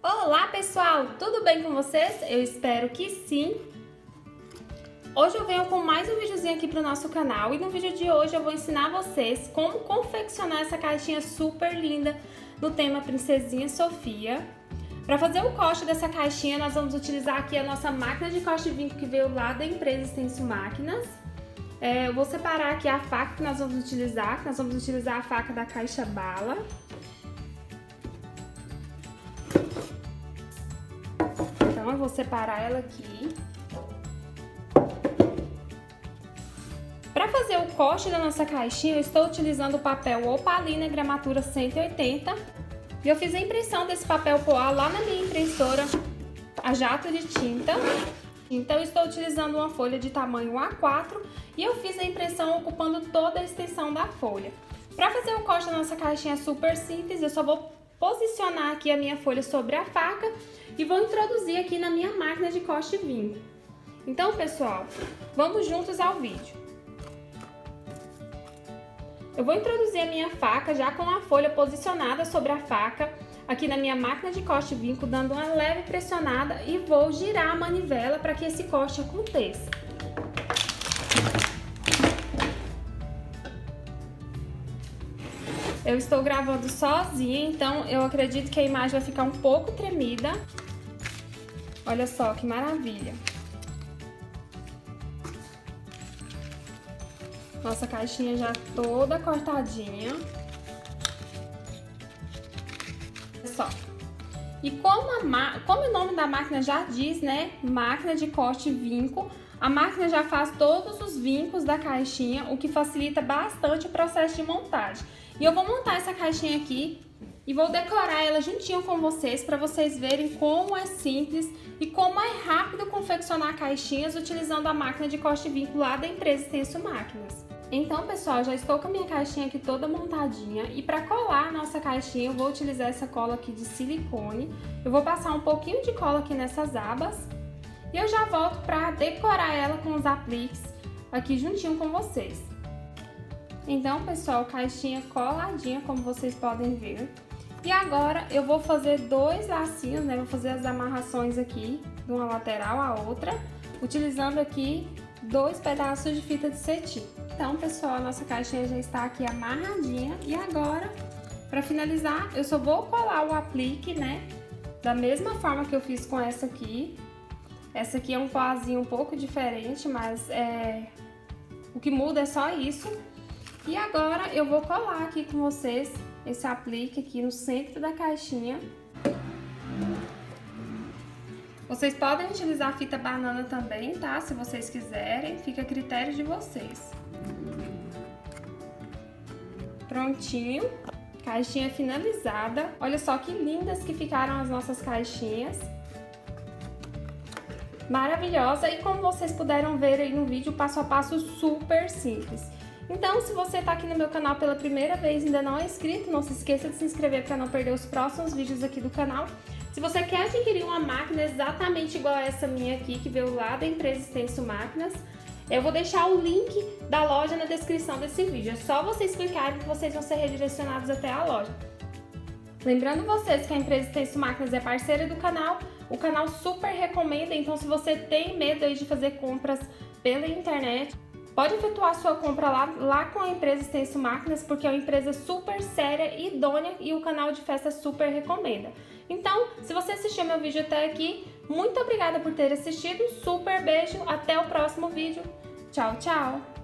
Olá pessoal, tudo bem com vocês? Eu espero que sim. Hoje eu venho com mais um videozinho aqui para o nosso canal e no vídeo de hoje eu vou ensinar vocês como confeccionar essa caixinha super linda no tema Princesinha Sofia. Para fazer o corte dessa caixinha nós vamos utilizar aqui a nossa máquina de corte vinco que veio lá da empresa Extenso Máquinas. É, eu vou separar aqui a faca que nós vamos utilizar, que nós vamos utilizar a faca da caixa bala. Então, vou separar ela aqui. Para fazer o corte da nossa caixinha, eu estou utilizando o papel Opalina gramatura 180. E eu fiz a impressão desse papel poá lá na minha impressora a jato de tinta. Então, estou utilizando uma folha de tamanho A4 e eu fiz a impressão ocupando toda a extensão da folha. Para fazer o corte da nossa caixinha super simples, eu só vou posicionar aqui a minha folha sobre a faca e vou introduzir aqui na minha máquina de corte vinho. Então, pessoal, vamos juntos ao vídeo. Eu vou introduzir a minha faca já com a folha posicionada sobre a faca aqui na minha máquina de corte vinco, dando uma leve pressionada e vou girar a manivela para que esse corte aconteça. Eu estou gravando sozinha, então eu acredito que a imagem vai ficar um pouco tremida. Olha só que maravilha. Nossa caixinha já toda cortadinha. Olha só. E como, a, como o nome da máquina já diz, né? Máquina de corte vinco, a máquina já faz todos os vincos da caixinha, o que facilita bastante o processo de montagem. E eu vou montar essa caixinha aqui e vou decorar ela juntinho com vocês para vocês verem como é simples e como é rápido confeccionar caixinhas utilizando a máquina de corte vinculada da empresa Extenso Máquinas. Então, pessoal, já estou com a minha caixinha aqui toda montadinha e para colar a nossa caixinha eu vou utilizar essa cola aqui de silicone. Eu vou passar um pouquinho de cola aqui nessas abas e eu já volto para decorar ela com os apliques aqui juntinho com vocês. Então, pessoal, caixinha coladinha, como vocês podem ver. E agora eu vou fazer dois lacinhos, né? Vou fazer as amarrações aqui, de uma lateral à outra, utilizando aqui dois pedaços de fita de cetim. Então, pessoal, a nossa caixinha já está aqui amarradinha. E agora, para finalizar, eu só vou colar o aplique, né? Da mesma forma que eu fiz com essa aqui. Essa aqui é um poazinho um pouco diferente, mas é... o que muda é só isso. E agora eu vou colar aqui com vocês esse aplique aqui no centro da caixinha. Vocês podem utilizar fita banana também, tá? Se vocês quiserem, fica a critério de vocês. Prontinho, caixinha finalizada. Olha só que lindas que ficaram as nossas caixinhas. Maravilhosa e como vocês puderam ver aí no vídeo, passo a passo super simples. Então, se você está aqui no meu canal pela primeira vez e ainda não é inscrito, não se esqueça de se inscrever para não perder os próximos vídeos aqui do canal. Se você quer adquirir uma máquina exatamente igual a essa minha aqui, que veio lá da empresa Extenso Máquinas, eu vou deixar o link da loja na descrição desse vídeo. É só vocês clicarem que vocês vão ser redirecionados até a loja. Lembrando vocês que a empresa Extenso Máquinas é parceira do canal, o canal super recomenda, então se você tem medo de fazer compras pela internet, Pode efetuar sua compra lá, lá com a empresa Extenso Máquinas, porque é uma empresa super séria e idônea e o canal de festa super recomenda. Então, se você assistiu meu vídeo até aqui, muito obrigada por ter assistido, super beijo, até o próximo vídeo. Tchau, tchau!